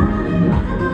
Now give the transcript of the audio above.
Música